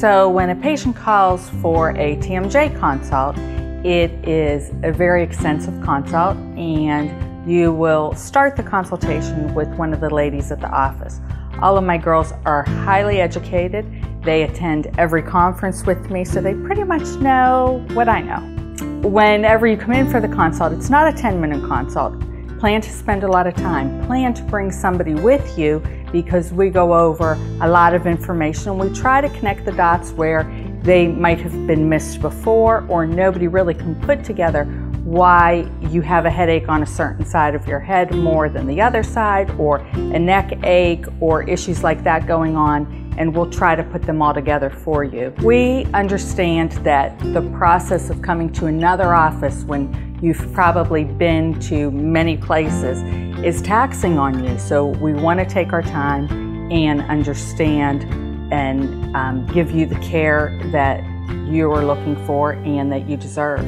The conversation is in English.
So when a patient calls for a TMJ consult, it is a very extensive consult and you will start the consultation with one of the ladies at the office. All of my girls are highly educated. They attend every conference with me, so they pretty much know what I know. Whenever you come in for the consult, it's not a 10 minute consult. Plan to spend a lot of time. Plan to bring somebody with you because we go over a lot of information. We try to connect the dots where they might have been missed before or nobody really can put together why you have a headache on a certain side of your head more than the other side, or a neck ache, or issues like that going on, and we'll try to put them all together for you. We understand that the process of coming to another office when you've probably been to many places is taxing on you, so we want to take our time and understand and um, give you the care that you are looking for and that you deserve.